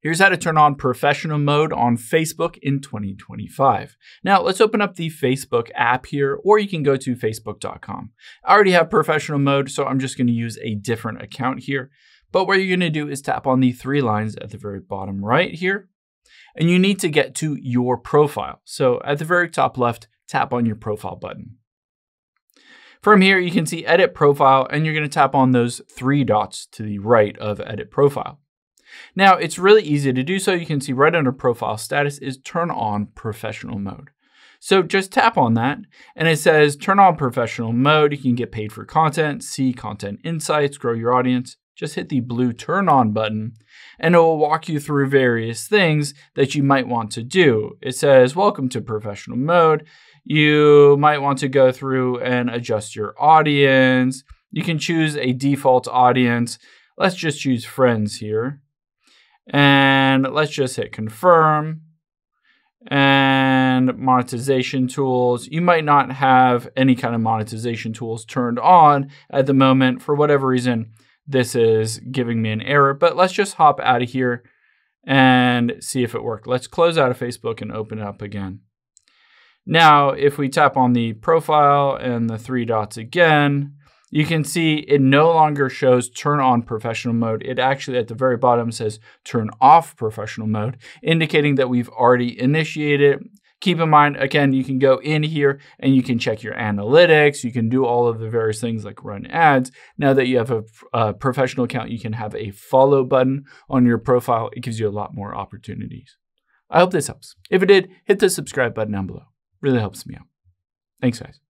Here's how to turn on professional mode on Facebook in 2025. Now, let's open up the Facebook app here, or you can go to facebook.com. I already have professional mode, so I'm just going to use a different account here. But what you're going to do is tap on the three lines at the very bottom right here, and you need to get to your profile. So at the very top left, tap on your profile button. From here, you can see edit profile, and you're going to tap on those three dots to the right of edit profile. Now, it's really easy to do so. You can see right under profile status is turn on professional mode. So just tap on that and it says turn on professional mode. You can get paid for content, see content insights, grow your audience. Just hit the blue turn on button and it will walk you through various things that you might want to do. It says welcome to professional mode. You might want to go through and adjust your audience. You can choose a default audience. Let's just choose friends here. And let's just hit confirm and monetization tools. You might not have any kind of monetization tools turned on at the moment. For whatever reason, this is giving me an error, but let's just hop out of here and see if it worked. Let's close out of Facebook and open it up again. Now, if we tap on the profile and the three dots again, you can see it no longer shows turn on professional mode. It actually at the very bottom says turn off professional mode, indicating that we've already initiated. Keep in mind, again, you can go in here and you can check your analytics. You can do all of the various things like run ads. Now that you have a, a professional account, you can have a follow button on your profile. It gives you a lot more opportunities. I hope this helps. If it did, hit the subscribe button down below. Really helps me out. Thanks, guys.